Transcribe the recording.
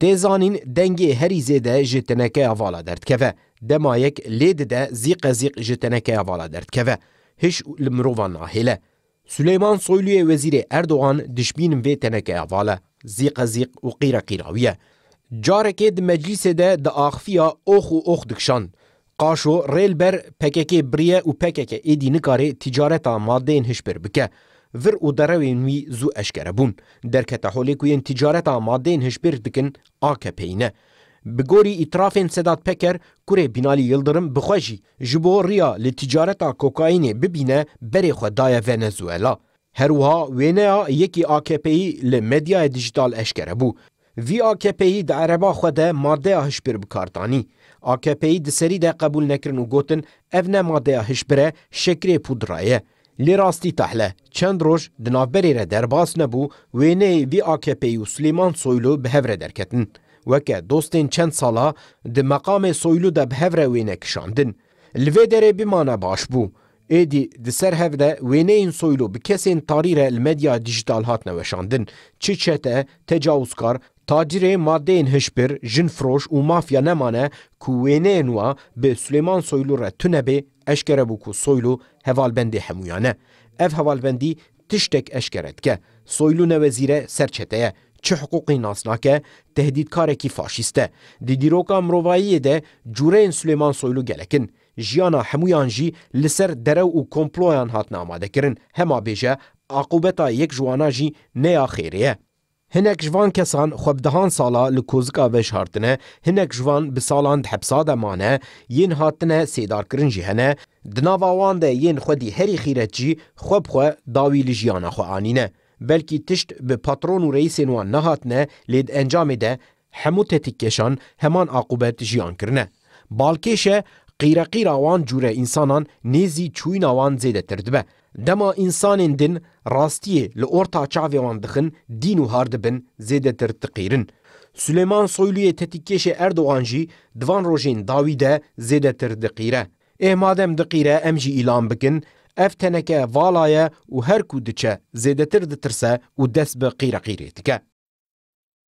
Tê zanîn dengê herî zêde ji tenekeya vala derdikeve. Dema yek lê dide zîqezîq ji tenekeya vala derdikeve. Hiş li mirovan nahêle. Suleyman Soyluyê Wezîrê Erdogan dişbîn vê tenekeya vala, zîqezîq û qîreqîrawî ye. Carekê di meclîsê de diaxifiya ox û ox dikişand. Qaşo rê li ber PKK'ê biriye û pkk êdî nikare tîcareta madeyên hişbir bike. Vir û derewên wî zû eşkere bûn. Derkete holê ku yên tîcareta madeyên hişbir dikin AKP'î ne. Bi gorî îtirafên Sedat Peker, kurê Bînalî Yildirim bi xwe jî ji bo riya li tîcareta kokaînê bibîne berê xwe daye Venezuela. Her wiha wêneya yekî AKP'yî li medyayê dijîtal eşkere bû. Vî AKP'yî di ereba xwe de madeya hişbir bi kar danî. AKP'yî di serî de qebûl nekirin û gotin ev ne madeya hişbir e, şekrê pûdra ye. Lê rastî tahle çend roj di navberê re derbas nebû, wêneyê vî AKP'yî û Silêman Soylu bi hev re derketin. Weke dostên çend sal a di meqamê Soylu de bi hev re wêne kişandin. Li vê derê bimane baş bû. Êdî di ser hev de wêneyên Soylu bi kesên tarî re li medyaya dîjîtal hatine weşandin. Çi çete, tecawizkar, tacirê madeyên hişbir, jinfiroş û mafya nemane ku wêneyên wan bi Suleyman Soylu re tune bê, eşkere bû ku Soylu hevalbendê hemûyan e. Ev hevalbendî tiştek eşkere dike, Soylu ne wezîr e, ser çete ye, çi hiqûqî nas nake, tehdîdkarekî faşîst e. Di dîroka mirovayiyê de cûreyên Suleyman Soylu gelek in. Jiyana hemûyan jî li ser derew û komployan hatin amadekirin, hema bêje aqûbeta yek ji wana jî ne ya xêrê ye. Hinek ji van kesan xwe bi dehan sala li kozika ve şartine, hinek ji van bi salan di hepsa de mane, yên hatine sêdarkirin jî hene, di nava wan de yên xwedî herî xîret jî xwe bi xwe dawî li jiyana xwe anîne. Belkî tişt bi patron û reîsên wan nehatine, lê di encamê de Hemû tetîkkeşan heman aqûbet jî an kirine. Balkêş e, qîreqîra wan cûre însanan nêzî çûyîna wan zêdetir dibe. Dema însanên din rastiyê li orta çavê wan dixin, dîn û har dibin zêdetir tiqîrin. Suleyman Soyluyê tetîkkeşê Erdogan jî di van rojên dawî de zêdetir diqîre. Êh madem diqîre em jî îlan bikin, ev teneke vala ye û her ku diçe zêdetir ditirse û dest bi qîreqîrê dike.